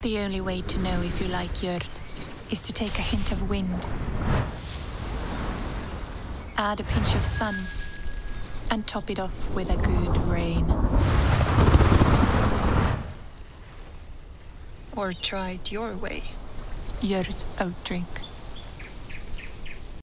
The only way to know if you like Jörd is to take a hint of wind, add a pinch of sun, and top it off with a good rain. Or try it your way. Jörd oat drink.